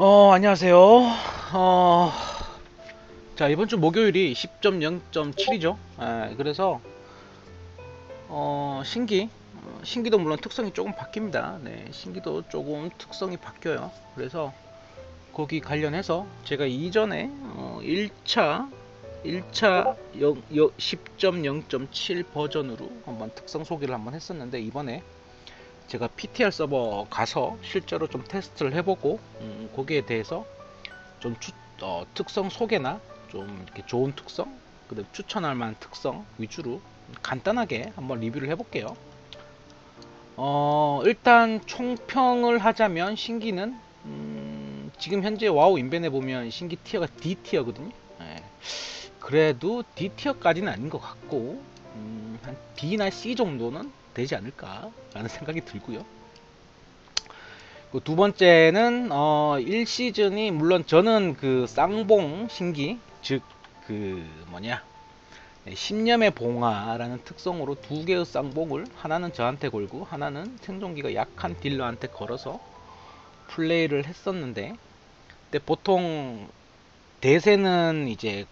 어, 안녕하세요. 어, 자, 이번 주 목요일이 10.0.7이죠. 그래서, 어, 신기, 어, 신기도 물론 특성이 조금 바뀝니다. 네, 신기도 조금 특성이 바뀌어요. 그래서, 거기 관련해서 제가 이전에, 어, 1차, 1차 10.0.7 버전으로 한번 특성 소개를 한번 했었는데, 이번에 제가 PTR 서버 가서 실제로 좀 테스트를 해보고 음, 거기에 대해서 좀 추, 어, 특성 소개나 좀 이렇게 좋은 특성 그다음 추천할 만한 특성 위주로 간단하게 한번 리뷰를 해볼게요. 어, 일단 총평을 하자면 신기는 음, 지금 현재 와우 인벤에 보면 신기 tier가 D tier거든요. 예. 그래도 D tier까지는 아닌 것 같고 음, 한 D나 C 정도는 되지 않을까라는 생각이 들고요. 두 번째는 어 1시즌이 물론 저는 그 쌍봉 신기 즉 그 뭐냐 신념의 봉화라는 특성으로 두 개의 쌍봉을 하나는 저한테 걸고 하나는 생존기가 약한 딜러한테 걸어서 플레이를 했었는데 근데 보통 대세는 이제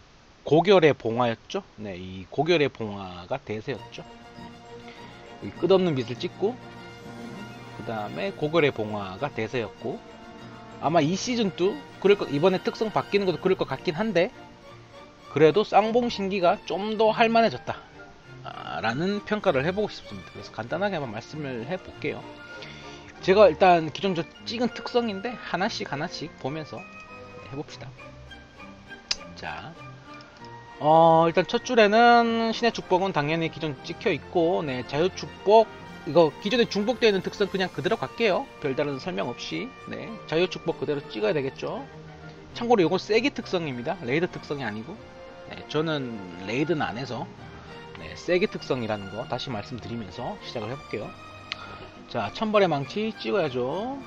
고결의 봉화였죠. 네, 이 고결의 봉화가 대세였죠. 끝없는 빛을 찍고 그 다음에 고글의 봉화가 대세였고 아마 이 시즌도 그럴 것 이번에 특성 바뀌는 것도 그럴 것 같긴 한데 그래도 쌍봉 신기가 좀 더 할만해졌다 라는 평가를 해보고 싶습니다. 그래서 간단하게 한번 말씀을 해볼게요. 제가 일단 기존 저 찍은 특성인데 하나씩 하나씩 보면서 해봅시다. 자 어, 일단 첫 줄에는 신의 축복은 당연히 기존 찍혀 있고, 네, 자유 축복, 이거 기존에 중복되어 있는 특성 그냥 그대로 갈게요. 별다른 설명 없이. 네, 자유 축복 그대로 찍어야 되겠죠. 참고로 이건 쐐기 특성입니다. raid 특성이 아니고. 네, 저는 raid는 안 해서, 네, 쐐기 특성이라는 거 다시 말씀드리면서 시작을 해볼게요. 자, 천벌의 망치 찍어야죠.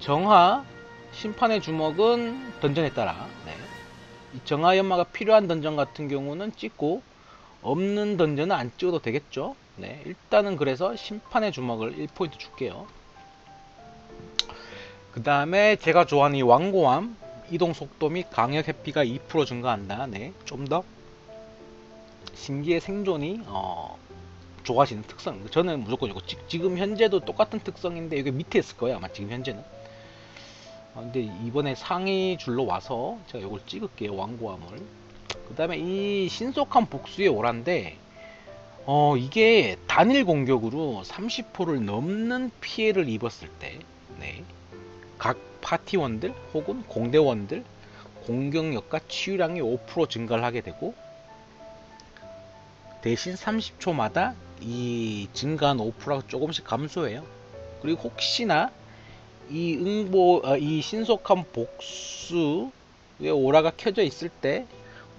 정화, 심판의 주먹은 던전에 따라, 네, 정화 연마가 필요한 던전 같은 경우는 찍고 없는 던전은 안 찍어도 되겠죠? 네 일단은 그래서 심판의 주먹을 1포인트 줄게요. 그 다음에 제가 좋아하는 이 왕고함 이동 속도 및 강력 회피가 2% 증가한다. 네좀 더 신기의 생존이 어, 좋아지는 특성. 저는 무조건 이거 지 금 현재도 똑같은 특성인데 이게 밑에 있을 거예요 아마 지금 현재는 아, 근데 이번에 상위 줄로 와서 제가 이걸 찍을게요 왕고함을 그 다음에 이 신속한 복수의 오란데 어 이게 단일 공격으로 30%를 넘는 피해를 입었을 때 네. 각 파티원들 혹은 공대원들 공격력과 치유량이 5% 증가를 하게 되고 대신 30초마다 이 증가한 5%가 조금씩 감소해요 그리고 혹시나 이 응보 어, 이 신속한 복수의 오라가 켜져 있을 때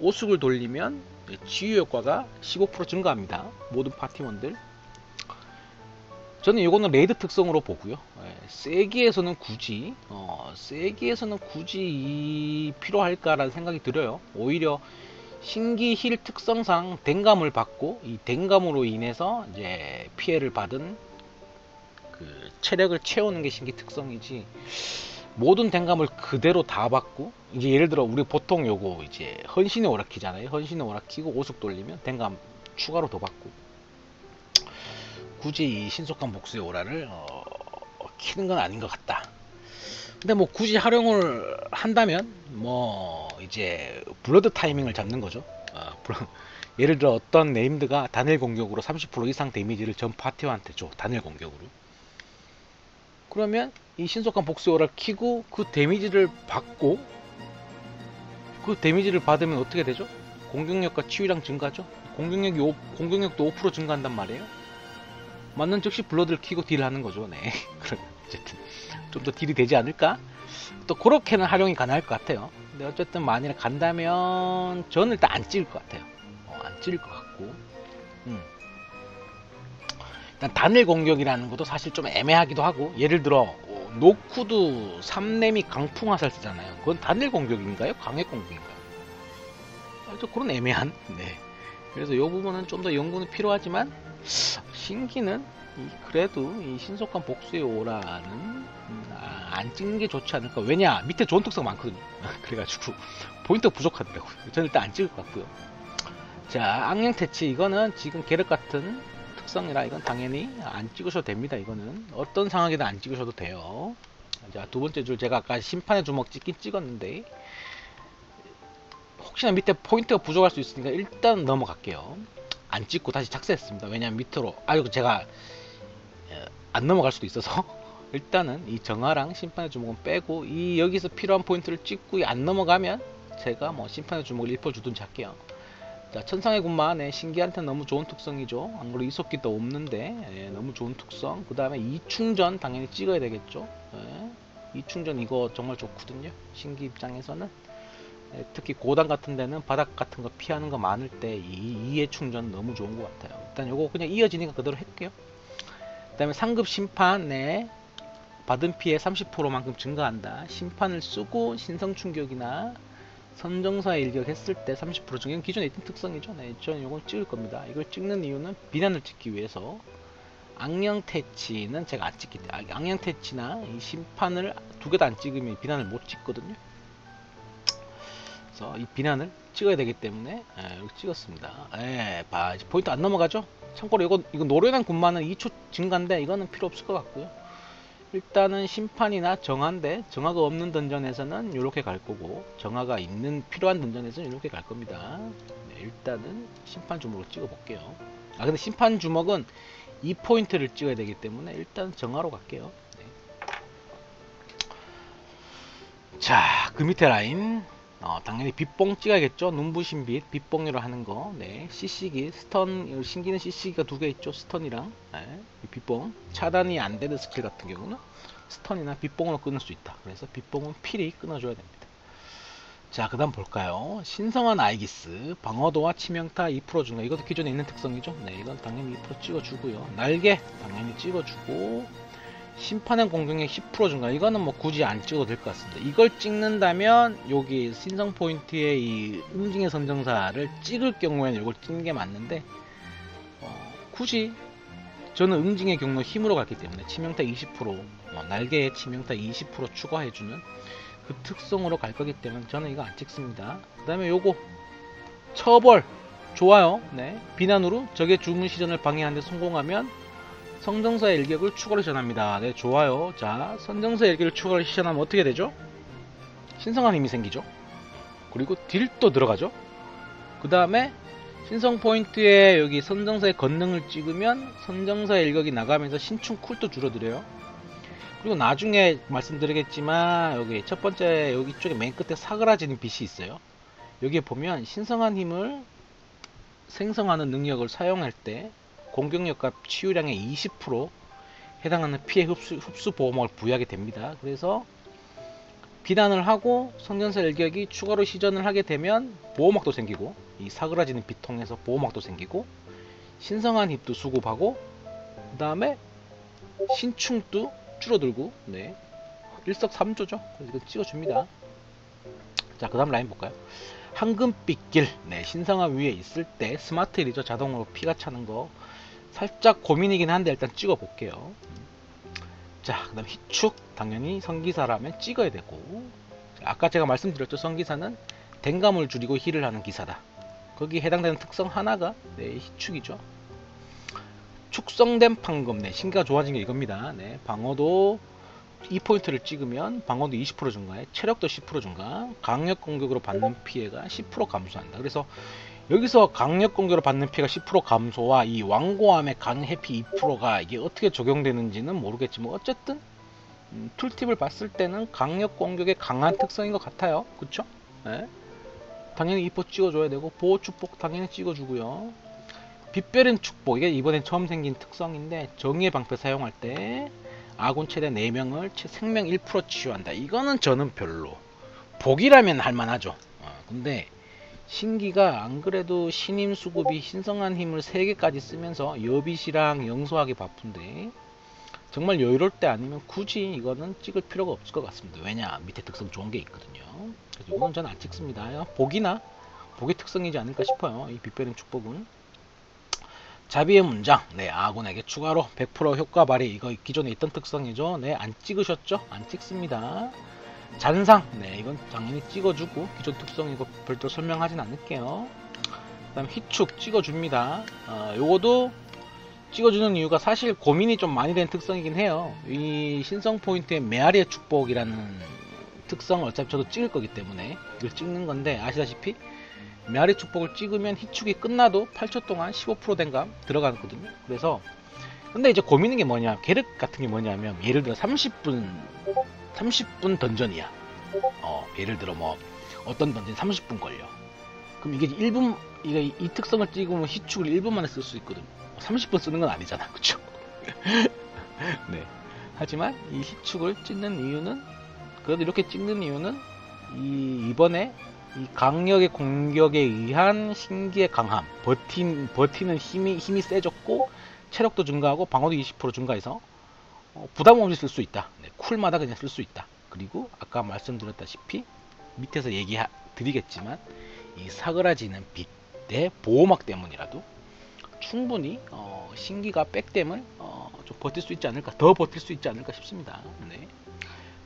오숙을 돌리면 치유 효과가 15% 증가합니다. 모든 파티원들. 저는 이거는 raid 특성으로 보고요. 예, 쐐기에서는 굳이 어, 쐐기에서는 굳이 필요할까라는 생각이 들어요. 오히려 신기 heal 특성상 뎀감을 받고 이 뎀감으로 인해서 이제 피해를 받은 그 체력을 채우는 게 신기 특성이지. 모든 뎀감을 그대로 다 받고 이제 예를 들어 우리 보통 요거 이제 헌신의 오라 키잖아요. 헌신의 오라 키고 오숙 돌리면 뎀감 추가로 더 받고. 굳이 이 신속한 복수의 오라를 어, 키는 건 아닌 것 같다. 근데 뭐 굳이 활용을 한다면 뭐 이제 blood 타이밍을 잡는 거죠. 어, 예를 들어 어떤 named가 단일 공격으로 30% 이상 데미지를 전 파티원한테 줘. 단일 공격으로 그러면 이 신속한 복수 오라를 키고 그 데미지를 받고 그 데미지를 받으면 어떻게 되죠? 공격력과 치유량 증가죠? 공격력이 5, 공격력도 5% 증가한단 말이에요. 맞는 즉시 blood를 키고 deal을 하는 거죠. 네. 그럼 어쨌든 좀 더 deal이 되지 않을까? 또 그렇게는 활용이 가능할 것 같아요. 근데 어쨌든 만약에 간다면 저는 일단 안 찍을 것 같아요. 어, 안 찍을 것 같고. 음. 단일 공격이라는 것도 사실 좀 애매하기도 하고 예를 들어 노쿠도 3렘이 강풍 화살 쓰잖아요 그건 단일 공격인가요? 강액 공격인가요? 아, 좀 그런 애매한 네. 그래서 이 부분은 좀 더 연구는 필요하지만 신기는 이 그래도 이 신속한 복수의 오라는 음, 아, 안 찍는 게 좋지 않을까 왜냐 밑에 좋은 특성 많거든요 그래가지고 포인트가 부족하더라고요 저는 일단 안 찍을 것 같고요 자 악령 퇴치 이거는 지금 계륵 같은 특성이라 이건 당연히 안 찍으셔도 됩니다 이거는. 어떤 상황이든 안 찍으셔도 돼요. 자 두 번째 줄 제가 아까 심판의 주먹 찍긴 찍었는데 혹시나 밑에 포인트가 부족할 수 있으니까 일단 넘어갈게요. 안 찍고 다시 착세했습니다. 왜냐면 밑으로 아이고 제가 에, 안 넘어갈 수도 있어서. 일단은 이 정화랑 심판의 주먹은 빼고 이 여기서 필요한 포인트를 찍고 라인 넘어가면 제가 뭐 심판의 주먹을 1% 주든지 할게요 자 천상의 군마 네 신기한테 너무 좋은 특성이죠. 안 그래도 이속기도 없는데 예, 너무 좋은 특성. 그 다음에 이충전 당연히 찍어야 되겠죠. 예, 이충전 이거 정말 좋거든요. 신기 입장에서는. 예, 특히 고단 같은 데는 바닥 같은 거 피하는 거 많을 때 이, 이의 충전 너무 좋은 것 같아요. 일단 요거 그냥 이어지니까 그대로 할게요. 그 다음에 상급 심판 네. 받은 피해 30%만큼 증가한다. 심판을 쓰고 신성 충격이나 선정사에 일격 했을 때 30% 증가 기존에 있던 특성이죠. 네, 저는 이걸 찍을 겁니다. 이걸 찍는 이유는 비난을 찍기 위해서 악령 퇴치는 제가 안 찍기 때문에 악령 퇴치나 이 심판을 두 개 다 안 찍으면 비난을 못 찍거든요. 그래서 이 비난을 찍어야 되기 때문에 예, 찍었습니다. 예, 봐 포인트 안 넘어가죠? 참고로 이거 이거 노련한 군마는 2초 증가인데 이거는 필요 없을 것 같고요. 일단은 심판이나 정화인데 정화가 없는 던전에서는 이렇게 갈 거고 정화가 있는 필요한 던전에서는 이렇게 갈 겁니다. 네, 일단은 심판 주먹으로 찍어 볼게요. 아 근데 심판 주먹은 이 포인트를 찍어야 되기 때문에 일단 정화로 갈게요. 네. 자, 그 밑에 라인 어, 당연히 빛봉 찍어야겠죠. 눈부신 빛, 빛봉으로 하는 거. 네, CC기, stun, 신기는 CC기가 두 개 있죠. stun이랑 네, 이 빛봉. 차단이 안 되는 스킬 같은 경우는 stun이나 빛봉으로 끊을 수 있다. 그래서 빛봉은 필히 끊어줘야 됩니다. 자, 그 다음 볼까요? 신성한 아이기스, 방어도와 치명타 2% 증가. 이것도 기존에 있는 특성이죠. 네, 이건 당연히 2% 찍어주고요. 날개, 당연히 찍어주고, 심판의 공격력 10% 증가. 이거는 뭐 굳이 안 찍어도 될 것 같습니다. 이걸 찍는다면, 여기 신성 포인트에 이 응징의 성전사를 찍을 경우에는 이걸 찍는 게 맞는데, 어, 굳이 저는 응징의 경로 힘으로 갔기 때문에 치명타 20%, 어, 날개에 치명타 20% 추가해주는 그 특성으로 갈 거기 때문에 저는 이거 안 찍습니다. 그 다음에 요거 처벌 좋아요. 네 비난으로 적의 주문 시전을 방해하는데 성공하면 성정사의 일격을 추가로 시전합니다. 네 좋아요. 자 선정사의 일격을 추가로 시전하면 어떻게 되죠? 신성한 힘이 생기죠. 그리고 딜도 들어가죠. 그 다음에 신성 포인트에 여기 선정사의 건능을 찍으면 선정사의 일격이 나가면서 신충 쿨도 줄어들어요. 그리고 나중에 말씀드리겠지만 여기 첫 번째 여기 쪽에 맨 끝에 사그라지는 빛이 있어요. 여기에 보면 신성한 힘을 생성하는 능력을 사용할 때 공격력과 치유량의 20% 해당하는 피해 흡수, 흡수 보호막을 부여하게 됩니다. 그래서 비난을 하고 성전사 일격이 추가로 시전을 하게 되면 보호막도 생기고 이 사그라지는 빛 통해서 보호막도 생기고 신성한 힘도 수급하고 그 다음에 신충도 줄어들고 네 일석삼조죠. 그래서 이거 찍어줍니다. 자 그 다음 라인 볼까요? 황금빛길. 네 신성화 위에 있을 때 smart regen 자동으로 피가 차는 거 살짝 고민이긴 한데 일단 찍어 볼게요. 자 그 다음 희축. 당연히 성기사라면 찍어야 되고. 자, 아까 제가 말씀드렸죠. 성기사는 댕감을 줄이고 힐을 하는 기사다. 거기에 해당되는 특성 하나가 네 희축이죠. 축성된 판금. 네 신기가 좋아진 게 이겁니다. 네 방어도 2포인트를 찍으면 방어도 20% 증가해 체력도 10% 증가 강력 공격으로 받는 피해가 10% 감소한다. 그래서 여기서 강력 공격으로 받는 피해가 10% 감소와 이 왕고함의 강 해피 2%가 이게 어떻게 적용되는지는 모르겠지만 어쨌든 음, 툴팁을 봤을 때는 강력 공격의 강한 특성인 것 같아요 그쵸? 네. 당연히 2포 찍어줘야 되고 보호 축복 당연히 찍어주고요 빛별인 축복 이게 이번엔 처음 생긴 특성인데 정의의 방패 사용할 때 아군 최대 4명을 생명 1% 치유한다 이거는 저는 별로 복이라면 할만하죠 어, 근데 신기가 안 그래도 신임 수급이 신성한 힘을 3개까지 쓰면서 여빗이랑 영소하기 바쁜데 정말 여유로울 때 아니면 굳이 이거는 찍을 필요가 없을 것 같습니다. 왜냐 밑에 특성 좋은 게 있거든요. 그래서 이건 저는 안 찍습니다. 복이나? 복의 특성이지 않을까 싶어요 이 빛별인 축복은. 자비의 문장, 네, 아군에게 추가로 100% 효과 발휘, 이거 기존에 있던 특성이죠. 네, 안 찍으셨죠? 안 찍습니다. 잔상, 네, 이건 당연히 찍어주고, 기존 특성이고 별도 설명하진 않을게요. 그 다음 희축 찍어줍니다. 어, 요거도 찍어주는 이유가 사실 고민이 좀 많이 된 특성이긴 해요. 이 신성 포인트의 메아리의 축복이라는 특성을 어차피 저도 찍을 거기 때문에 이걸 찍는 건데 아시다시피 메아리 축복을 찍으면 희축이 끝나도 8초 동안 15% 뎀감 들어가거든요. 그래서 근데 이제 고민인 게 뭐냐 계륵 같은 게 뭐냐면 예를 들어 30분 30분 던전이야. 어 예를 들어 뭐 어떤 던전 30분 걸려. 그럼 이게 1분 이게 이 특성을 찍으면 희축을 1분 만에 쓸 수 있거든요. 30분 쓰는 건 아니잖아, 그쵸? 네. 하지만 이 희축을 찍는 이유는 그래도 이렇게 찍는 이유는 이 이번에 이 강력의 공격에 의한 신기의 강함, 버틴 버티는 힘이 힘이 세졌고 체력도 증가하고 방어도 20% 증가해서 어, 부담 없이 쓸 수 있다. 네, 쿨마다 그냥 쓸 수 있다. 그리고 아까 말씀드렸다시피 밑에서 얘기 드리겠지만 이 사그라지는 빛의 보호막 때문이라도 충분히 어, 신기가 백댐을 어, 좀 버틸 수 있지 않을까 더 버틸 수 있지 않을까 싶습니다 네.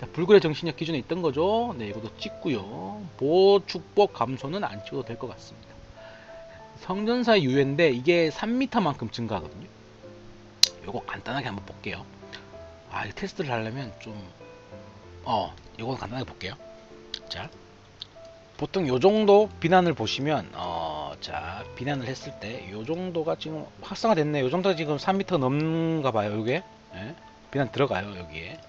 자, 불굴의 정신력 기준에 있던 거죠 네 이것도 찍고요 보호 축복 감소는 안 찍어도 될 것 같습니다 성전사 유해인데 이게 3m만큼 증가하거든요 요거 간단하게 한번 볼게요 아 이거 테스트를 하려면 좀어 요거 간단하게 볼게요. 자 보통 요 정도 비난을 보시면 어, 자 비난을 했을 때 요 정도가 지금 활성화 됐네. 요 정도가 지금 3m 넘는가 봐요 요게. 예? 비난 들어가요 여기에.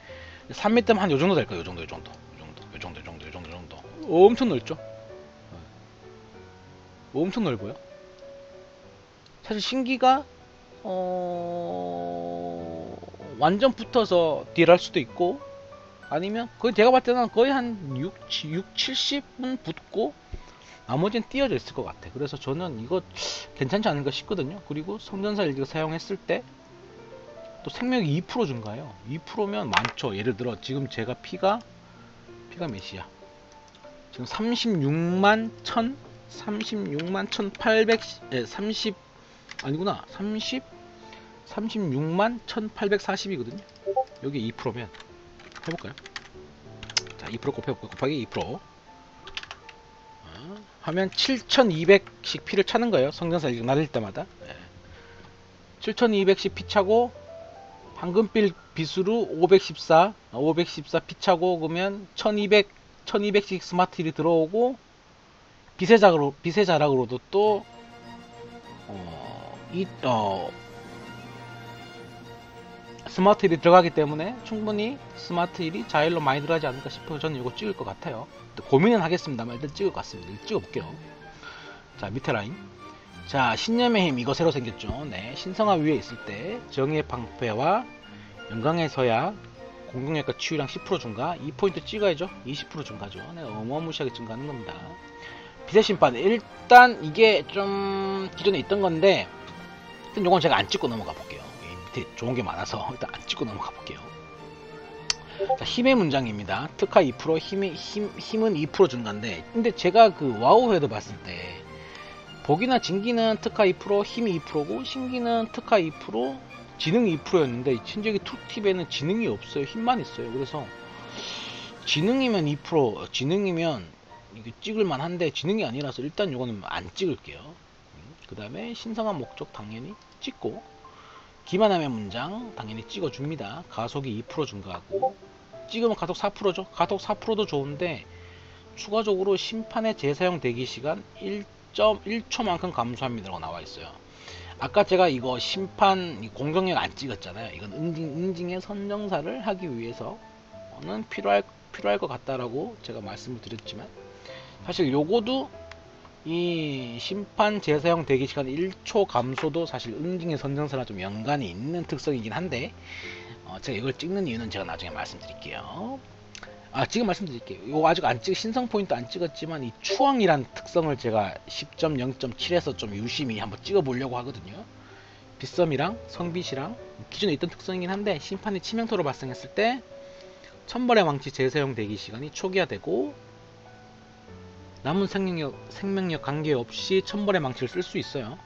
3m면 한 요 정도 될 거예요? 요 정도 요 정도. 요 정도 요 정도 요 정도 요 정도 요 정도. 엄청 넓죠? 어. 엄청 넓어요? 사실 신기가 어... 완전 붙어서 딜할 수도 있고 아니면 거의 제가 봤을 때는 거의 한 6, 6 70은 붙고 나머지는 띄어져 있을 것 같아. 그래서 저는 이거 괜찮지 않을까 싶거든요. 그리고 성전사 일기를 사용했을 때 또 생명이 2% 증가해요. 2%면 많죠. 예를 들어 지금 제가 피가 피가 몇이야? 지금 36만 1000 36만 1800 예, 30 아니구나. 30 36만 1840이거든요. 여기 2%면 해볼까요? 자, 2% 곱해볼까요? 곱하기 2%. 어, 하면 7200씩 피를 차는 거예요. 성전사 날릴 때마다. 네. 7200씩 피 차고, 황금빛 빛으로 514, 514 피 차고, 그러면 1200, 1200씩 smart heal이 들어오고, 빛의 자락으로, 빛의 자락으로도 또, 어, 이, 어, smart heal이 들어가기 때문에 충분히 smart heal이 자힐로 많이 들어가지 않을까 싶어서 저는 이거 찍을 것 같아요. 고민은 하겠습니다만 일단 찍을 것 같습니다. 찍어볼게요. 자 밑에 라인. 자 신념의 힘 이거 새로 생겼죠. 네 신성화 위에 있을 때 정의의 방패와 영광의 서약 공격력과 치유량 10% 증가 2포인트 찍어야죠. 20% 증가죠. 네 어마무시하게 증가하는 겁니다. 빛의 심판 일단 이게 좀 기존에 있던 건데 일단 요건 제가 안 찍고 넘어가 볼게요. 밑에 좋은 게 많아서 일단 안 찍고 넘어가 볼게요. 자, 힘의 문장입니다. 특화 2% 힘이, 힘, 힘은 2% 증가인데 근데 제가 그 Wowhead 봤을 때 보기나 진기는 특화 2% 힘이 2%고 신기는 특화 2% 지능이 2%였는데 친적이 투팁에는 지능이 없어요. 힘만 있어요. 그래서 지능이면 2% 지능이면 이게 찍을만 한데 지능이 아니라서 일단 이거는 안 찍을게요. 그 다음에 신성한 목적 당연히 찍고 기만함의 문장 당연히 찍어줍니다. 가속이 2% 증가하고 찍으면 가속 4%죠. 가속 4%도 좋은데 추가적으로 심판의 재사용 대기 시간 1.1초만큼 감소합니다라고 나와 있어요. 아까 제가 이거 심판 공격력 안 찍었잖아요. 이건 응징, 응징의 선정사를 하기 위해서는 필요할 필요할 것 같다라고 제가 말씀을 드렸지만 사실 요거도 이 심판 재사용 대기 시간 1초 감소도 사실 응징의 선정사랑 좀 연관이 있는 특성이긴 한데 어, 제가 이걸 찍는 이유는 제가 나중에 말씀드릴게요. 아 지금 말씀드릴게요. 이거 아직 안 찍, 신성 포인트 안 찍었지만 이 추앙이란 특성을 제가 10.0.7에서 좀 유심히 한번 찍어보려고 하거든요. 빛섬이랑 성빛이랑 기존에 있던 특성이긴 한데 심판이 치명타로 발생했을 때 천벌의 망치 재사용 대기 시간이 초기화되고 남은 생명력, 생명력 관계없이 천벌의 망치를 쓸 수 있어요.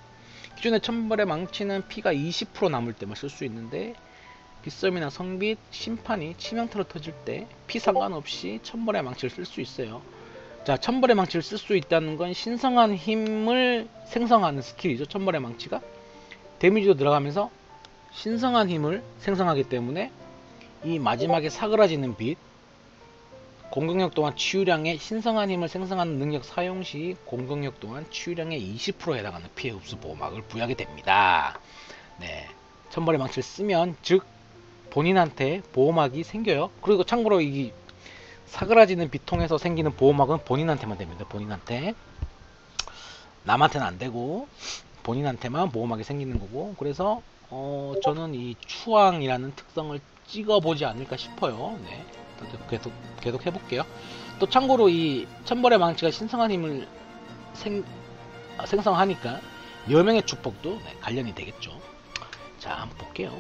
기존의 천벌의 망치는 피가 20% 남을 때만 쓸 수 있는데 빛섬이나 성빛, 심판이 치명타로 터질 때 피 상관없이 천벌의 망치를 쓸 수 있어요. 자, 천벌의 망치를 쓸 수 있다는 건 신성한 힘을 생성하는 skill이죠. 천벌의 망치가 데미지도 들어가면서 신성한 힘을 생성하기 때문에 이 마지막에 사그라지는 빛 공격력 또한 치유량의 신성한 힘을 생성하는 능력 사용 시 공격력 또한 치유량의 20%에 해당하는 피해 흡수 보호막을 부여하게 됩니다. 네. 천벌의 망치를 쓰면 즉 본인한테 보호막이 생겨요. 그리고 참고로 이 사그라지는 비통에서 생기는 보호막은 본인한테만 됩니다. 본인한테 남한테는 안 되고 본인한테만 보호막이 생기는 거고 그래서 어, 저는 이 추앙이라는 특성을 찍어보지 않을까 싶어요. 네. 계속 계속 해볼게요. 또 참고로 이 천벌의 망치가 신성한 힘을 생, 아, 생성하니까 여명의 축복도 네, 관련이 되겠죠. 자, 한번 볼게요.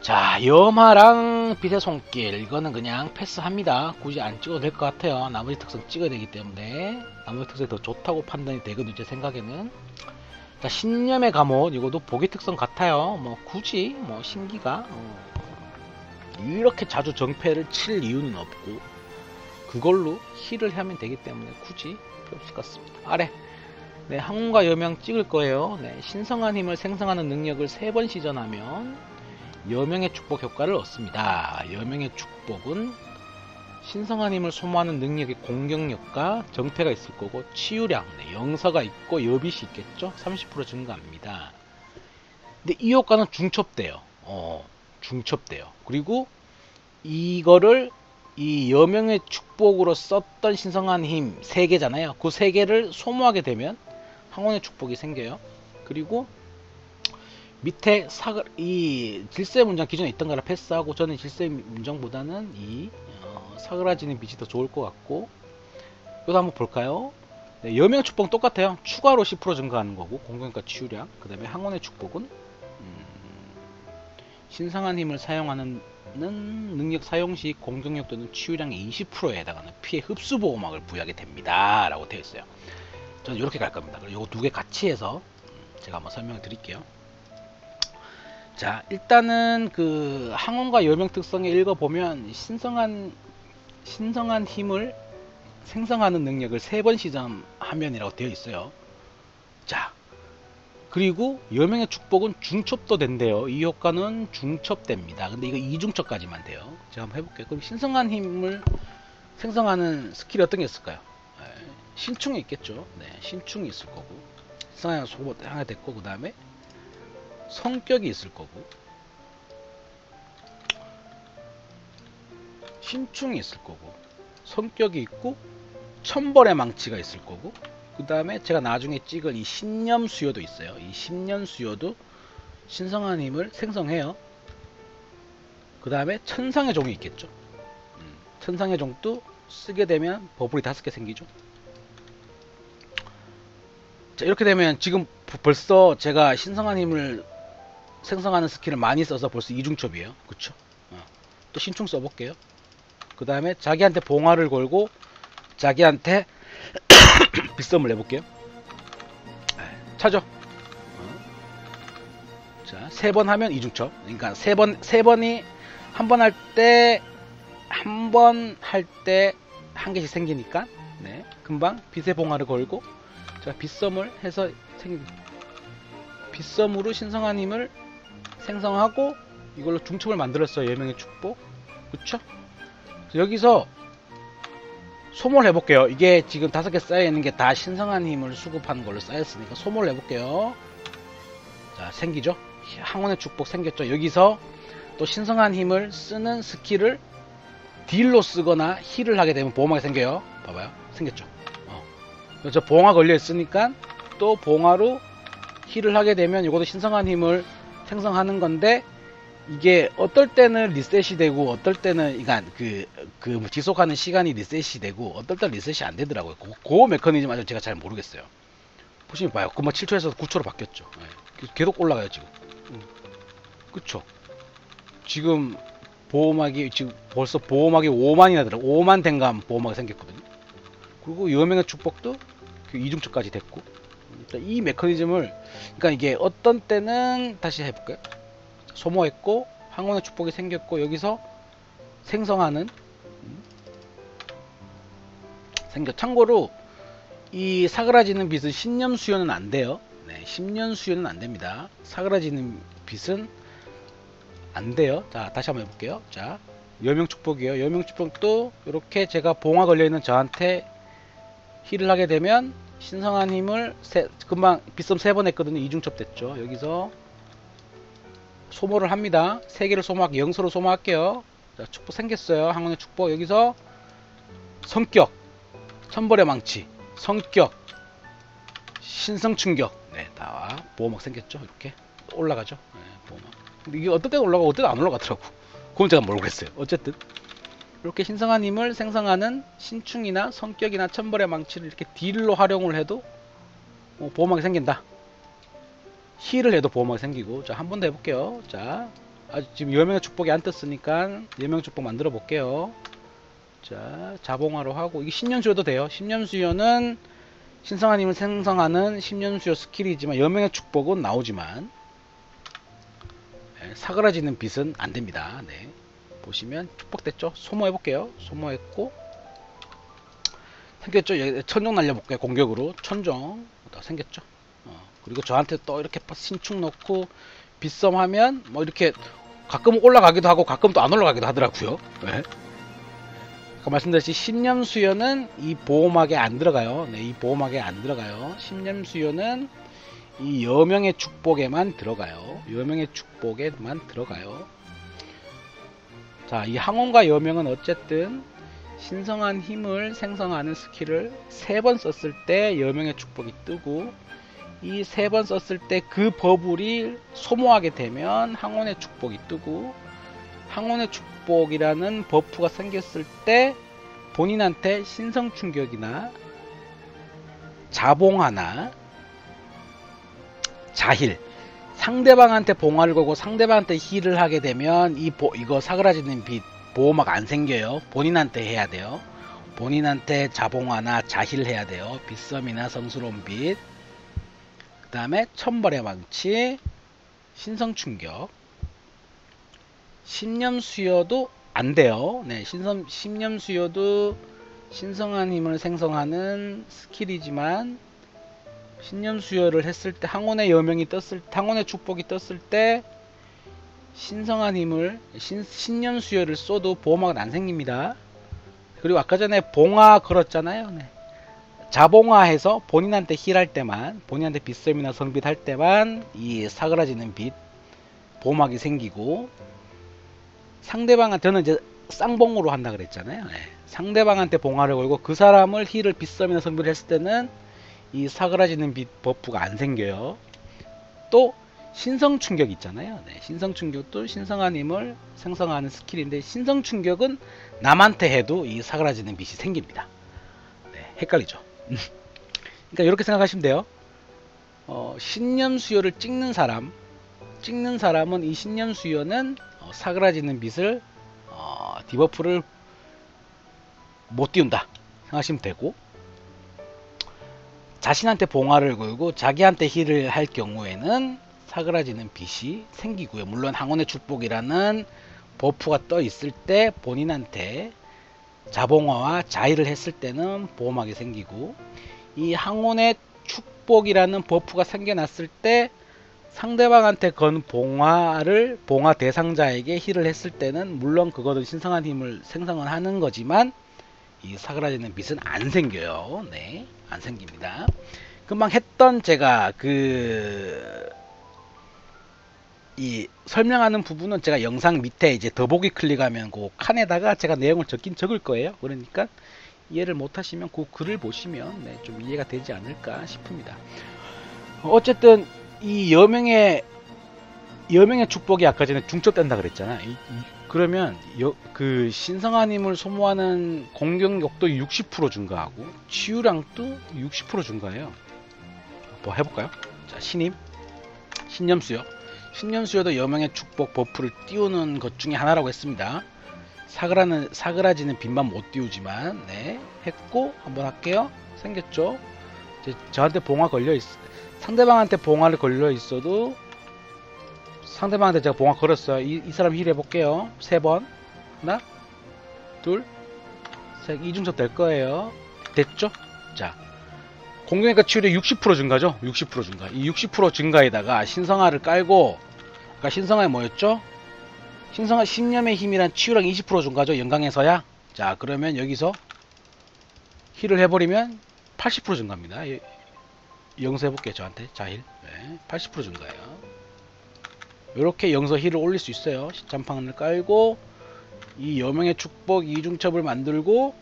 자, 염화랑 빛의 손길. 이거는 그냥 패스합니다. 굳이 안 찍어도 될 것 같아요. 나머지 특성 찍어야 되기 때문에. 나머지 특성이 더 좋다고 판단이 되거든요. 제 생각에는. 자, 신념의 감옷. 이것도 보기 특성 같아요. 뭐, 굳이, 뭐, 신기가, 어, 이렇게 자주 정패를 칠 이유는 없고, 그걸로 힐을 하면 되기 때문에 굳이 필요 없을 것 같습니다. 아래. 네, 항문과 여명 찍을 거예요. 네, 신성한 힘을 생성하는 능력을 세번 시전하면 여명의 축복 효과를 얻습니다. 여명의 축복은 신성한 힘을 소모하는 능력의 공격력과 정패가 있을 거고 치유량, 네, 영서가 있고 여빗이 있겠죠. 30% 증가합니다. 근데 이 효과는 중첩돼요. 어, 중첩돼요. 그리고 이거를 이 여명의 축복으로 썼던 신성한 힘 3개잖아요. 그 3개를 소모하게 되면 항원의 축복이 생겨요. 그리고 밑에 사글 이 질세 문장 기존에 있던 거라 패스하고 저는 질세 문장보다는 이 어, 사그라지는 빛이 더 좋을 것 같고 이것도 한번 볼까요? 네, 여명 축복은 똑같아요. 추가로 10% 증가하는 거고 공격과 치유량 그 다음에 항원의 축복은 음, 신성한 힘을 사용하는 능력 사용 시 공격력 또는 치유량의 20%에 해당하는 피해 흡수 보호막을 부여하게 됩니다. 라고 되어 있어요. 저는 이렇게 갈 겁니다. 그리고 두개 같이 해서 음, 제가 한번 설명을 드릴게요. 자 일단은 그 황혼과 여명 특성에 읽어보면 신성한 신성한 힘을 생성하는 능력을 세 번 시전하면이라고 되어 있어요 자 그리고 여명의 축복은 중첩도 된대요. 이 효과는 중첩됩니다. 근데 이거 이중첩까지만 돼요. 제가 한번 해볼게요. 그럼 신성한 힘을 생성하는 skill이 어떤 게 있을까요? 네, 신충이 있겠죠. 네 신충이 있을 거고 신성한 소보 하나 됐고 그 다음에 성격이 있을 거고 신충이 있을 거고 성격이 있고 천벌의 망치가 있을 거고 그 다음에 제가 나중에 찍을 이 신념 수요도 있어요 이 신념 수요도 신성한 힘을 생성해요 그 다음에 천상의 종이 있겠죠 음, 천상의 종도 쓰게 되면 버블이 다섯 개 생기죠 자 이렇게 되면 지금 벌써 제가 신성한 힘을 생성하는 skill을 많이 써서 벌써 이중첩이에요. 그쵸? 어. 또 신충 써볼게요. 그 다음에 자기한테 봉화를 걸고 자기한테 빛섬을 내볼게요. 차죠? 어. 자, 세 번 하면 이중첩. 그러니까 세 번, 세 번이 한 번 할 때, 한 번 할 때 한 개씩 생기니까, 네. 금방 빛의 봉화를 걸고, 자, 빗썸을 해서 생긴, 빗썸으로 신성한 힘을 생성하고 이걸로 중첩을 만들었어요. 예명의 축복. 그쵸? 여기서 소모를 해볼게요. 이게 지금 다섯 개 쌓여있는 게 다 신성한 힘을 수급하는 걸로 쌓였으니까 소모를 해볼게요. 자, 생기죠? 항원의 축복 생겼죠? 여기서 또 신성한 힘을 쓰는 skill을 deal로 쓰거나 heal을 하게 되면 보호막이 생겨요. 봐봐요. 생겼죠? 어. 그래서 봉화 걸려있으니까 또 봉화로 heal을 하게 되면 이것도 신성한 힘을 생성하는 건데 이게 어떨 때는 리셋이 되고 어떨 때는 그러니까 그, 그 지속하는 시간이 리셋이 되고 어떨 때는 리셋이 안 되더라고요. 그, 그 메커니즘 아직 제가 잘 모르겠어요. 보시면 봐요. 금방 7초에서 9초로 바뀌었죠. 네. 계속 올라가요 지금. 음. 그쵸? 지금 보호막이 지금 벌써 보호막이 5만이나 들어 5만 된감 보호막이 생겼거든요. 그리고 여명의 축복도 그 이중초까지 됐고 자, 이 메커니즘을 그러니까 이게 어떤 때는 다시 해볼까요? 소모했고 항원의 축복이 생겼고 여기서 생성하는 음, 생겨. 참고로 이 사그라지는 빛은 신념 수요는 안 돼요. 네, 10년 수요는 안 됩니다. 사그라지는 빛은 안 돼요. 자, 다시 한번 해볼게요. 자, 여명 축복이에요. 여명 축복도 이렇게 제가 봉화 걸려 있는 저한테 힐을 하게 되면 신성한 힘을 세, 금방 빗썸 세 번 했거든요. 이중첩 됐죠. 여기서 소모를 합니다. 세 개를 소모할게요. 영서로 소모할게요. 자, 축복 생겼어요. 항문의 축복. 여기서 성격, 천벌의 망치, 성격, 신성 충격. 네, 다 보호막 생겼죠. 이렇게 올라가죠. 네, 보호막. 근데 이게 때 올라가고 어떨 때안 올라가더라고. 그건 제가 모르겠어요. 어쨌든 이렇게 신성한 힘을 생성하는 신충이나 성격이나 천벌의 망치를 이렇게 딜로 활용을 해도 어, 보호막이 생긴다. 힐을 해도 보호막이 생기고 자 한 번 더 해볼게요. 자 아직 지금 여명의 축복이 안 떴으니까 여명 축복 만들어 볼게요. 자 자봉화로 하고 이게 신년수여도 돼요. 신년수여는 신성한 힘을 생성하는 신년수여 스킬이지만 여명의 축복은 나오지만 네, 사그라지는 빛은 안 됩니다. 네. 보시면 축복됐죠? 소모해 볼게요. 소모했고 생겼죠? 예, 천정 날려볼게요. 공격으로 천정 또 생겼죠? 어, 그리고 저한테 또 이렇게 신축 넣고 빗썸하면 뭐 이렇게 가끔 올라가기도 하고 가끔 또 안 올라가기도 하더라고요. 네. 아까 말씀드렸듯이 신념 수여는 이 보호막에 안 들어가요. 네, 이 보호막에 안 들어가요. 신념 수여는 이 여명의 축복에만 들어가요. 여명의 축복에만 들어가요. 자, 이 황혼과 여명은 어쨌든 신성한 힘을 생성하는 skill을 세 번 썼을 때 여명의 축복이 뜨고 이 세 번 썼을 때 그 bubble이 소모하게 되면 황혼의 축복이 뜨고 황혼의 축복이라는 buff가 생겼을 때 본인한테 신성 충격이나 자봉하나 자힐 상대방한테 봉화를 걸고 상대방한테 heal을 하게 되면 이 보, 이거 사그라지는 빛 보호막 안 생겨요. 본인한테 해야 돼요. 본인한테 자봉화나 자힐 해야 돼요. 빛섬이나 성스러운 빛. 그 다음에 천벌의 망치, 신성 충격, 신념 수여도 안 돼요. 네, 신성 신념 수여도 신성한 힘을 생성하는 skill이지만 신념 수여를 했을 때 황혼의 여명이 떴을 황혼의 축복이 떴을 때 신성한 힘을 신, 신념 수여를 써도 보호막은 안 생깁니다. 그리고 아까 전에 봉화 걸었잖아요. 네. 자봉화해서 본인한테 heal할 때만 본인한테 빛섬이나 성빛 할 때만 이 사그라지는 빛 보호막이 생기고 상대방한테는 이제 쌍봉으로 한다 그랬잖아요. 네. 상대방한테 봉화를 걸고 그 사람을 heal을 빛섬이나 성빛 했을 때는 이 사그라지는 빛 buff가 안 생겨요. 또 신성 충격 있잖아요. 네, 신성 충격도 신성한 힘을 생성하는 skill인데 신성 충격은 남한테 해도 이 사그라지는 빛이 생깁니다. 네, 헷갈리죠. 그러니까 이렇게 생각하시면 돼요. 어, 신념 수여를 찍는 사람, 찍는 사람은 이 신념 수여는 어, 사그라지는 빛을 어, debuff를 못 띄운다 생각하시면 되고 자신한테 봉화를 걸고 자기한테 heal을 할 경우에는 사그라지는 빛이 생기고요. 물론 황혼의 축복이라는 buff가 떠 있을 때 본인한테 자봉화와 자힐을 했을 때는 보호막이 생기고 이 황혼의 축복이라는 buff가 생겨났을 때 상대방한테 건 봉화를 봉화 대상자에게 heal을 했을 때는 물론 그거는 신성한 힘을 생성을 하는 거지만 이 사그라지는 빛은 안 생겨요. 네. 안 생깁니다. 금방 했던 제가 그, 이 설명하는 부분은 제가 영상 밑에 이제 더보기 클릭하면 그 칸에다가 제가 내용을 적긴 적을 거예요. 그러니까 이해를 못 하시면 그 글을 보시면 네, 좀 이해가 되지 않을까 싶습니다. 어쨌든 이 여명의 여명의 축복이 아까 전에 중첩된다 그랬잖아. 이, 이, 그러면 여, 그 신성한힘을 소모하는 공격력도 60% 증가하고 치유량도 60% 증가해요. 뭐 해볼까요? 자 신임 신념 수여. 신념 수여도 여명의 축복 buff를 띄우는 것 중에 하나라고 했습니다. 사그라는 사그라지는 빛만 못 띄우지만 네 했고 한번 할게요. 생겼죠? 저한테 봉화 걸려 있 상대방한테 봉화를 걸려 있어도 상대방한테 제가 봉화 걸었어요. 이, 이 사람 heal 해볼게요. 세 번. 하나, 둘, 셋. 이중첩 될 거예요. 됐죠? 자. 공격력과 치유력 60% 증가죠? 60% 증가. 이 60% 증가에다가 신성화를 깔고, 아까 신성화에 뭐였죠? 신성화 신념의 힘이란 치유력 20% 증가죠? 영광에서야. 자, 그러면 여기서 힐을 해버리면 80% 증가입니다. 예, 영서 해볼게요, 저한테. 자힐. 네, 80% 증가예요. 이렇게 영서 힐을 올릴 수 있어요. 잠판을 깔고, 이 여명의 축복 이중첩을 만들고,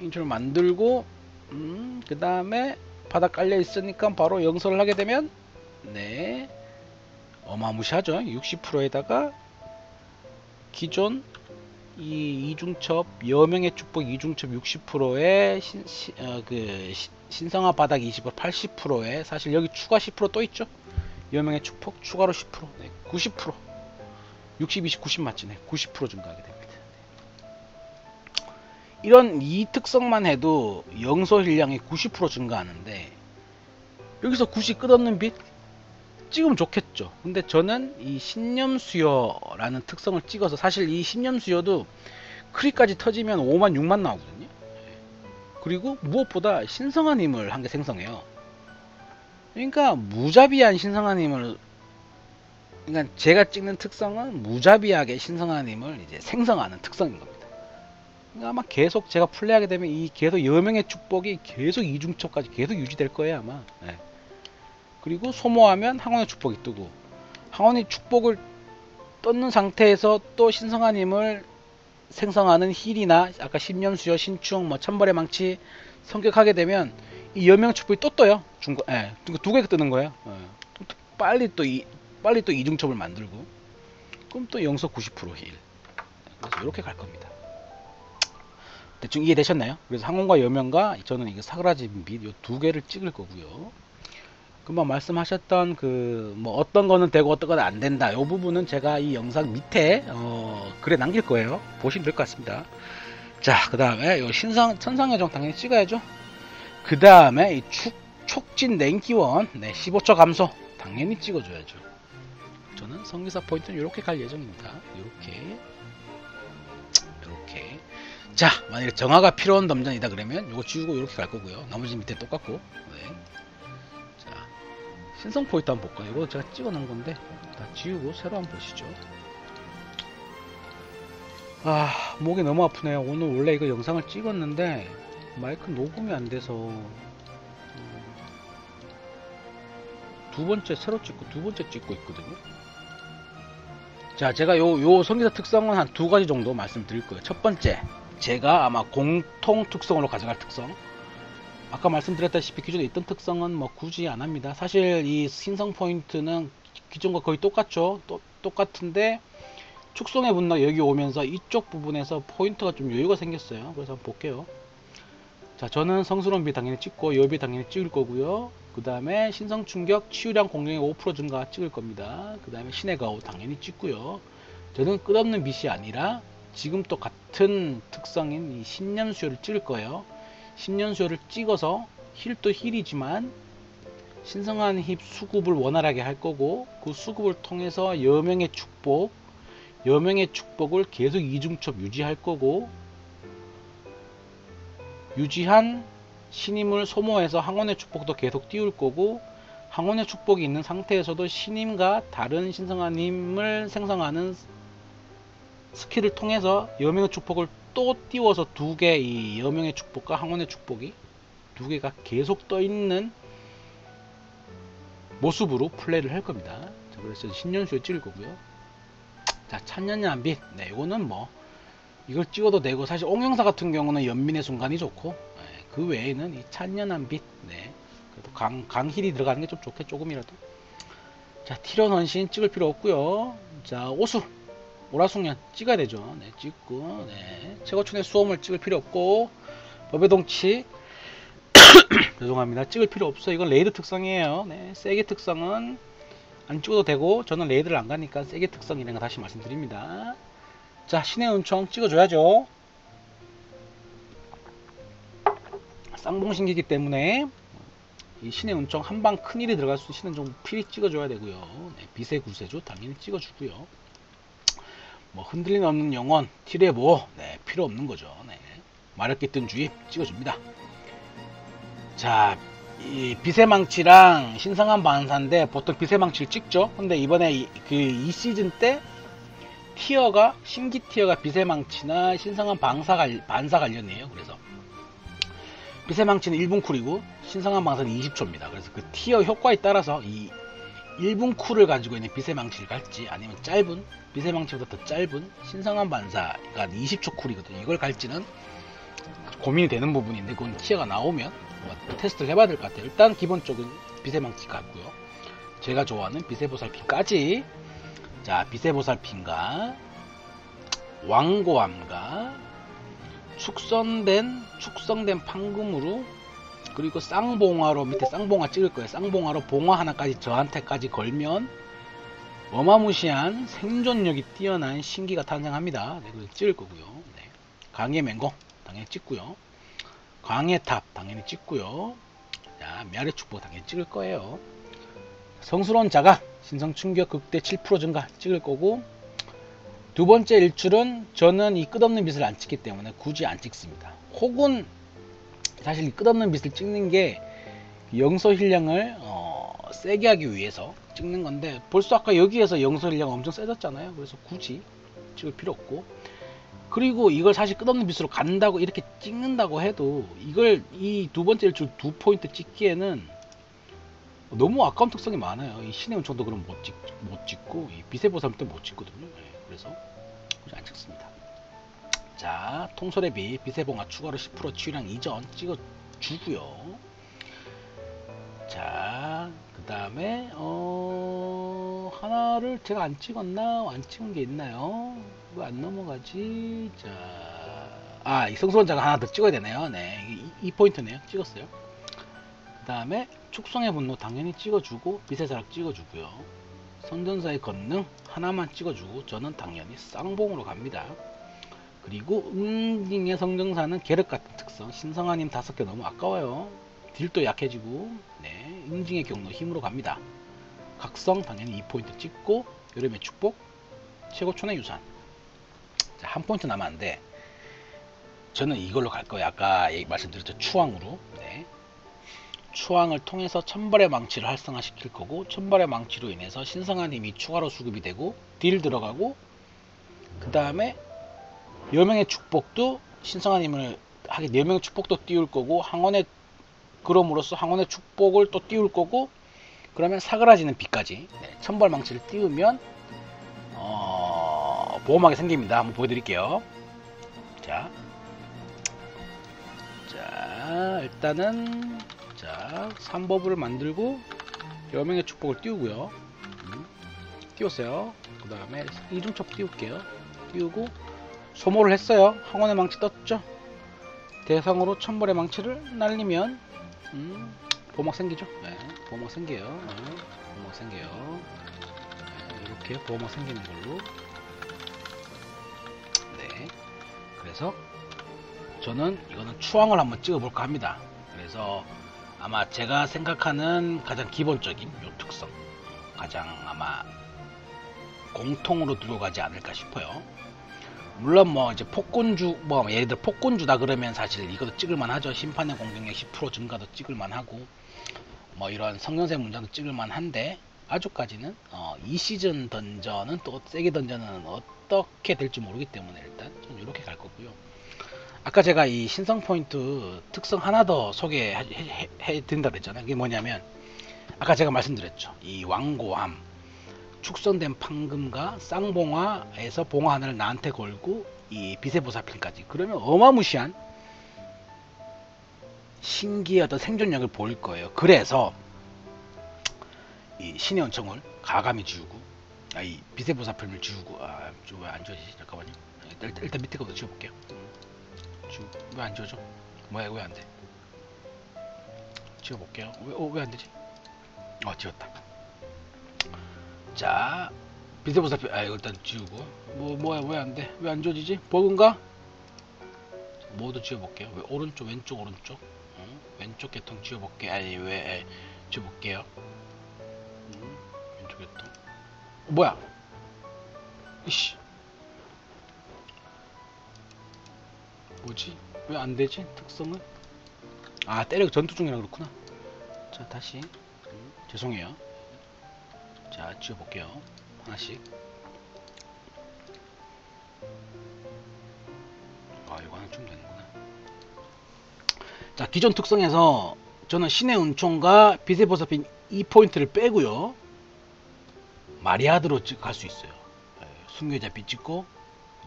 인출을 만들고, 음, 그 다음에 바닥 깔려 있으니까 바로 영서를 하게 되면, 네, 어마무시하죠. 60%에다가 기존 이 이중첩 여명의 축복 이중첩 60%에 신, 시- 어, 그 시- 신성화 바닥 20% 80%에 사실 여기 추가 10%또 있죠. 여명의 축복 추가로 10% 네, 90% 60 20 90 맞지 네, 90% 증가하게 됩니다. 이런 이 특성만 해도 영소 힐량이 90% 증가하는데 여기서 굳이 끝없는 빛 찍으면 좋겠죠. 근데 저는 이 신념 수요라는 특성을 찍어서 사실 이 신념 수요도 크리까지 터지면 5만 6만 나오거든요. 그리고 무엇보다 신성한 힘을 한 개 생성해요. 그러니까 무자비한 신성한 힘을 그러니까 제가 찍는 특성은 무자비하게 신성한 힘을 이제 생성하는 특성인 겁니다. 그러니까 아마 계속 제가 플레이하게 되면 이 계속 여명의 축복이 계속 이중첩까지 계속 유지될 거예요 아마. 예. 그리고 소모하면 항원의 축복이 뜨고 항원의 축복을 떴는 상태에서 또 신성한 힘을 생성하는 힐이나 아까 신념수여 신충 뭐 천벌의 망치 성격하게 되면 이 여명 축복이 또 떠요 중간 예, 두 개가 뜨는 거예요 예. 또 빨리 또 이, 빨리 또 이중첩을 만들고 그럼 또 영서 90%힐 그래서 이렇게 갈 겁니다 대충 이해되셨나요? 그래서 항원과 여명과 저는 이거 사그라진 빛이두 개를 찍을 거고요 금방 말씀하셨던 그 뭐 어떤 거는 되고 어떤 거는 안 된다. 이 부분은 제가 이 영상 밑에 어, 글에 남길 거예요. 보시면 될 것 같습니다. 자, 그 다음에 요 신상 천상 여정 당연히 찍어야죠. 그 다음에 이 축, 촉진 냉기원 네, 15초 감소 당연히 찍어줘야죠. 저는 성기사 포인트는 이렇게 갈 예정입니다. 이렇게 이렇게 자 만약에 정화가 필요한 덤전이다 그러면 이거 지우고 이렇게 갈 거고요. 나머지 밑에 똑같고 네. 자 신성 포인트 한번 볼까요? 이거 제가 찍어 놓은 건데 다 지우고 새로 한번 보시죠. 아 목이 너무 아프네요. 오늘 원래 이거 영상을 찍었는데 마이크 녹음이 안 돼서 음, 두 번째 새로 찍고 두 번째 찍고 있거든요. 자 제가 요, 요 성기사 특성은 한 두 가지 정도 말씀드릴 거예요. 첫 번째 제가 아마 공통 특성으로 가져갈 특성 아까 말씀드렸다시피 기존에 있던 특성은 뭐 굳이 안 합니다. 사실 이 신성 포인트는 기존과 거의 똑같죠. 또, 똑같은데 축성의 분노 여기 오면서 이쪽 부분에서 포인트가 좀 여유가 생겼어요. 그래서 한번 볼게요. 자, 저는 성스러운 비 당연히 찍고 여비 당연히 찍을 거고요. 그 다음에 신성 충격 치유량 공격의 5% 증가 찍을 겁니다. 그 다음에 신의 가오 당연히 찍고요. 저는 끝없는 빛이 아니라 지금 또 같은 특성인 이 신년 수요를 찍을 거예요. 10년 수요를 찍어서 힐도 힐이지만 신성한 힙 수급을 원활하게 할 거고 그 수급을 통해서 여명의 축복 여명의 축복을 계속 이중첩 유지할 거고 유지한 신임을 소모해서 황혼의 축복도 계속 띄울 거고 황혼의 축복이 있는 상태에서도 신임과 다른 신성한 힘을 생성하는 스킬을 통해서 여명의 축복을 또 띄워서 두 개 이 여명의 축복과 황혼의 축복이 두 개가 계속 떠 있는 모습으로 플레이를 할 겁니다. 자, 그래서 신념 수여 찍을 거고요. 자, 찬년야빛. 네, 이거는 뭐 이걸 찍어도 되고 사실 옹영사 같은 경우는 연민의 순간이 좋고 네, 그 외에는 이 찬년한빛. 네, 그래도 강 강힐이 들어가는 게 좀 좋게 조금이라도. 자, 티런 헌신 찍을 필요 없고요. 자, 오수. 오라숙련 찍어야 되죠. 네, 찍고, 네. 최고춘의 수험을 찍을 필요 없고, 법의 동치. 죄송합니다. 찍을 필요 없어. 이건 레이드 특성이에요. 네, 세게 특성은 안 찍어도 되고, 저는 레이드를 안 가니까 세게 특성이라는 거 다시 말씀드립니다. 자, 신의 은총 찍어줘야죠. 쌍봉신기기 때문에 이 신의 은총 한 방 큰일이 들어갈 수 신의 은총 필히 찍어줘야 되고요. 네, 빛의 구세주 당연히 찍어주고요. 뭐 흔들림 없는 영혼 티레보 네, 필요 없는 거죠. 네. 마렵게 뜬 주입 찍어줍니다. 자, 이 빛의 망치랑 신성한 반사인데 보통 빛의 망치를 찍죠. 근데 이번에 이, 그, 이 시즌 때 tier가 신기 tier가 빛의 망치나 신성한 반사 관, 반사 관련이에요. 그래서 빛의 망치는 1분 cool이고 신성한 반사는 20초입니다. 그래서 그 tier 효과에 따라서 이 1분 cool을 가지고 있는 빛의 망치를 갈지 아니면 짧은 빛의 망치보다 더 짧은 신성한 반사가 20초 cool이거든요. 이걸 갈지는 고민이 되는 부분인데 그건 tier가 나오면 뭐 테스트를 해봐야 될 것 같아요. 일단 기본적인 빛의 망치 갔고요. 제가 좋아하는 빛의 보살핌까지 자 빛의 보살핌과 완고함과 축선된 축성된 판금으로 그리고 쌍봉화로 밑에 쌍봉화 찍을 거예요. 쌍봉화로 봉화 하나까지 저한테까지 걸면 어마무시한 생존력이 뛰어난 신기가 탄생합니다. 네, 그래서 찍을 거고요. 네. 광휘의 맹공 당연히 찍고요. 광의 탑 당연히 찍고요. 자, 미아래 축복 당연히 찍을 거예요. 성스러운 자가 신성 충격 극대 7% 증가 찍을 거고 두 번째 일출은 저는 이 끝없는 빛을 안 찍기 때문에 굳이 안 찍습니다. 혹은 사실 이 끝없는 빛을 찍는 게 영서 힐량을 어, 세게 하기 위해서 찍는 건데 벌써 아까 여기에서 영서 힐량 엄청 세졌잖아요. 그래서 굳이 찍을 필요 없고 그리고 이걸 사실 끝없는 빛으로 간다고 이렇게 찍는다고 해도 이걸 이 두 번째 일출 두 포인트 찍기에는 너무 아까운 특성이 많아요. 이 신의 은총도 그럼 못, 찍, 못 찍고 이 빛의 보살 때못 찍거든요. 네, 그래서 안 찍습니다. 자, 통솔의 빛, 빛의 봉화 추가로 10% 치유량 이전 찍어주고요. 자, 그 다음에 어 하나를 제가 안 찍었나? 안 찍은 게 있나요? 왜 안 넘어가지? 자, 아, 이 성소원자가 하나 더 찍어야 되네요. 네, 이, 이 포인트네요. 찍었어요. 그 다음에 축성의 분노 당연히 찍어주고 빛의 사락 찍어주고요. 선전사의 건능 하나만 찍어주고 저는 당연히 쌍봉으로 갑니다. 그리고 응징의 성정사는 계륵 같은 특성 신성하님 다섯 개 너무 아까워요. 딜도 약해지고 네 응징의 경로 힘으로 갑니다. 각성 당연히 2포인트 찍고 여름의 축복 최고촌의 유산 자, 한 포인트 남았는데 저는 이걸로 갈 거예요. 아까 말씀드렸죠. 추왕으로. 네. 추왕을 통해서 천벌의 망치를 활성화시킬 거고 천벌의 망치로 인해서 신성한 힘이 추가로 수급이 되고 딜 들어가고 그 다음에 여명의 축복도 신성한 힘을 하게 여명의 축복도 띄울 거고 항원의 그럼으로써 항원의 축복을 또 띄울 거고 그러면 사그라지는 빛까지 네, 천벌 망치를 띄우면 어, 보험하게 생깁니다. 한번 보여드릴게요. 자, 자 일단은 자 3버블을 만들고 여명의 축복을 띄우고요. 음, 띄웠어요. 그 다음에 이중첩 띄울게요. 띄우고 소모를 했어요. 항원의 망치 떴죠. 대상으로 천벌의 망치를 날리면 음, 보막 생기죠. 네, 보막 생겨요. 네, 보막 생겨요. 네, 이렇게 보막 생기는 걸로. 네. 그래서 저는 이거는 추앙을 한번 찍어볼까 합니다. 그래서 아마 제가 생각하는 가장 기본적인 요 특성, 가장 아마 공통으로 들어가지 않을까 싶어요. 물론 뭐 이제 폭군주 뭐 예를 들어 폭군주다 그러면 사실 이것도 찍을만 하죠. 심판의 공격력 10% 증가도 찍을만 하고 뭐 이런 성전세 문장도 찍을만 한데 아직까지는 어, 이 시즌 던전은 또 세계 던전은 어떻게 될지 모르기 때문에 일단 좀 이렇게 갈 거고요. 아까 제가 이 신성 포인트 특성 하나 더 소개해 드린다 그랬잖아요. 그게 뭐냐면 아까 제가 말씀드렸죠. 이 왕고함 축선된 판금과 쌍봉화에서 봉화 하나를 나한테 걸고 이 빛의 보살필까지 그러면 어마무시한 신기의 어떤 생존력을 보일 거예요. 그래서 이 신의 원청을 가감히 지우고 아, 이 빛의 보살필을 지우고 아, 왜안 지워지지? 잠깐만요. 일단, 일단 밑에 거부터 지워볼게요. 왜안 지워져? 뭐야 왜 안 돼? 지워볼게요. 왜, 어, 왜 안 되지? 어 지웠다. 자 보살필 아 이거 일단 지우고 뭐 뭐야 왜 안 돼? 왜 안 지워지지? 버그인가? 모두 지워볼게요. 왜 오른쪽 왼쪽 오른쪽 어? 왼쪽 계통 지워볼게. 아니 왜 에, 지워볼게요. 음, 왼쪽 계통. 어, 뭐야? 이씨. 뭐지? 왜 안 되지? 특성은? 아 때려 전투 중이라 그렇구나. 자 다시. 음, 죄송해요. 자 지워볼게요. 하나씩. 아 이거 하나 좀 되는구나. 자 기존 특성에서 저는 신의 은총과 빛의 보살핀 이 포인트를 빼고요. 마리아드로 갈 수 있어요. 예, 순교자 빛 찍고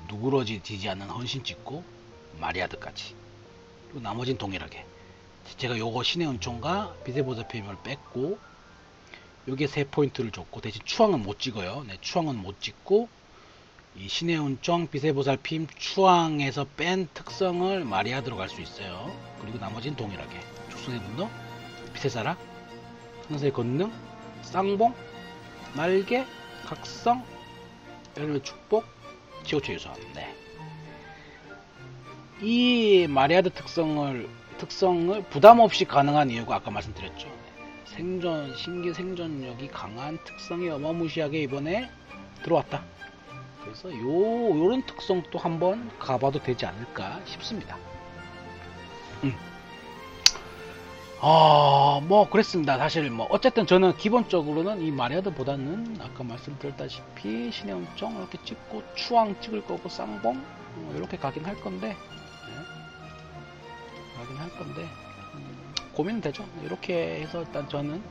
누그러지지 않는 헌신 찍고 마리아드까지. 그리고 나머지는 동일하게. 제가 요거 신의 은총과 보살핌을 뺐고 여기에 세 포인트를 줬고 대신 추앙은 못 찍어요. 네, 추앙은 못 찍고 이 신의 운정, 빛의 보살핌, 추앙에서 뺀 특성을 마리아드로 갈수 있어요. 그리고 나머지는 동일하게 축성의 분노, 빛의 사락, 천사의 권능, 쌍봉, 날개, 각성, 열매 축복, 지오체 유선. 네. 이 마리아드 특성을 특성을 부담 없이 가능한 이유가 아까 말씀드렸죠. 생존 신기 생존력이 강한 특성이 어마무시하게 이번에 들어왔다. 그래서 요 요런 특성도 한번 가봐도 되지 않을까 싶습니다. 음. 아, 뭐 그랬습니다. 사실 뭐 어쨌든 저는 기본적으로는 이 마리아드보다는 아까 말씀드렸다시피 신의 운정 이렇게 찍고 추앙 찍을 거고 쌍봉 어, 이렇게 가긴 할 건데 네. 가긴 할 건데 음, 고민은 되죠. 이렇게 해서 일단 저는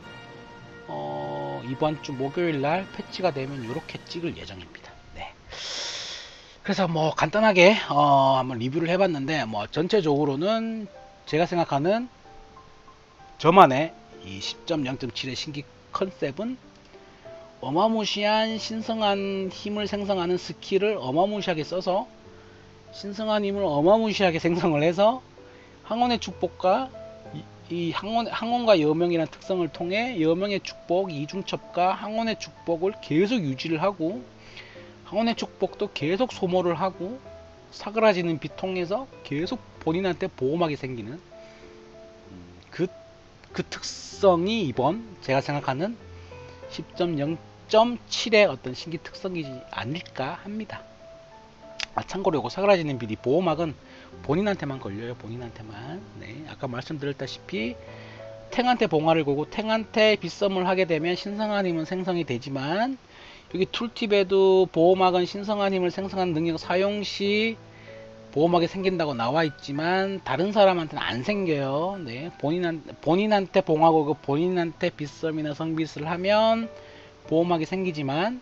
어, 이번 주 목요일 날 패치가 되면 이렇게 찍을 예정입니다. 네. 그래서 뭐 간단하게 어, 한번 리뷰를 해봤는데 뭐 전체적으로는 제가 생각하는 저만의 이 10.0.7의 신기 concept은 어마무시한 신성한 힘을 생성하는 스킬을 어마무시하게 써서 신성한 힘을 어마무시하게 생성을 해서 황혼의 축복과 이, 이 항원, 항원과 여명이라는 특성을 통해 여명의 축복, 이중첩과 항원의 축복을 계속 유지를 하고 항원의 축복도 계속 소모를 하고 사그라지는 빛 통해서 계속 본인한테 보호막이 생기는 그, 그 특성이 이번 제가 생각하는 10.0.7의 어떤 신기 특성이지 아닐까 합니다. 아, 참고로 이거 사그라지는 빛이 보호막은 본인한테만 걸려요. 본인한테만. 네, 아까 말씀드렸다시피 탱한테 봉화를 걸고 탱한테 빗썸을 하게 되면 신성한 힘은 생성이 되지만 여기 툴팁에도 보호막은 신성한 힘을 생성하는 능력 사용 시 보호막이 생긴다고 나와 있지만 다른 사람한테는 안 생겨요. 네, 본인한, 본인한테 봉하고 본인한테 빗썸이나 성빗을 하면 보호막이 생기지만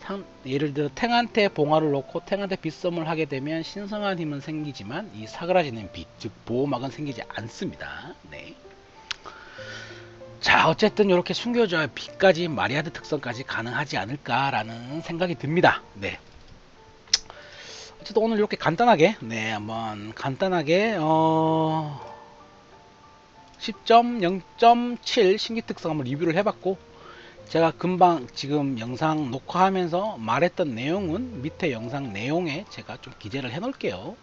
상, 예를 들어 탱한테 봉화를 놓고 탱한테 빗썸을 하게 되면 신성한 힘은 생기지만 이 사그라지는 빛, 즉 보호막은 생기지 않습니다. 네. 자 어쨌든 이렇게 숨겨져야 빛까지 마리아드 특성까지 가능하지 않을까라는 생각이 듭니다. 네. 어쨌든 오늘 이렇게 간단하게 네 한번 간단하게 어 10.0.7 신기 특성 한번 리뷰를 해봤고 제가 금방 지금 영상 녹화하면서 말했던 내용은 밑에 영상 내용에 제가 좀 기재를 해 놓을게요.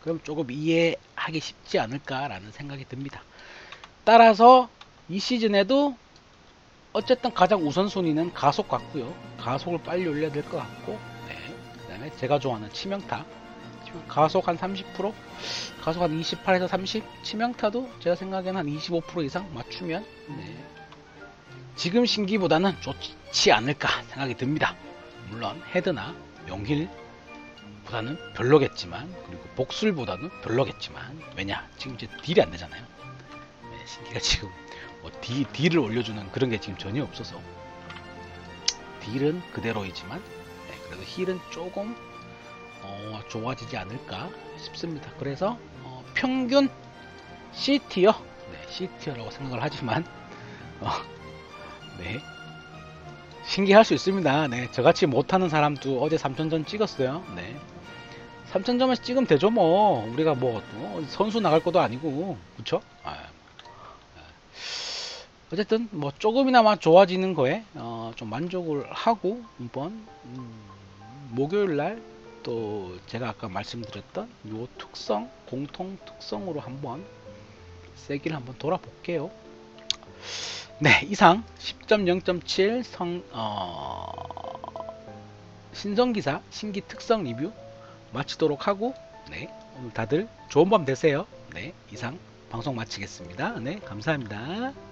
그럼 조금 이해하기 쉽지 않을까 라는 생각이 듭니다. 따라서 이 시즌에도 어쨌든 가장 우선순위는 가속 같고요. 가속을 빨리 올려야 될 것 같고 네. 그 다음에 제가 좋아하는 치명타. 가속 한 30% 가속 한 28에서 30 치명타도 제가 생각에는 한 25% 이상 맞추면 네. 지금 신기보다는 좋지 않을까 생각이 듭니다. 물론 헤드나 용길보다는 별로겠지만 그리고 복술보다는 별로겠지만 왜냐? 지금 이제 딜이 안 되잖아요. 네, 신기가 지금 뭐 디, 딜을 올려주는 그런 게 지금 전혀 없어서. 딜은 그대로이지만 네, 그래도 힐은 조금 어, 좋아지지 않을까 싶습니다. 그래서 어, 평균 C티어, 네, C티어라고 생각을 하지만 어, 네 신기할 수 있습니다. 네, 저같이 못하는 사람도 어제 3천점 찍었어요. 네. 3천점에서 찍으면 되죠 뭐 우리가 뭐 어, 선수 나갈 것도 아니고 그쵸? 아, 어쨌든 뭐 조금이나마 좋아지는 거에 어, 좀 만족을 하고 이번 음, 목요일 날 또 제가 아까 말씀드렸던 요 특성 공통 특성으로 한번 세기를 한번 돌아볼게요. 네, 이상 10.0.7 성, 어, 신성기사 신기 특성 리뷰 마치도록 하고, 네, 오늘 다들 좋은 밤 되세요. 네, 이상 방송 마치겠습니다. 네, 감사합니다.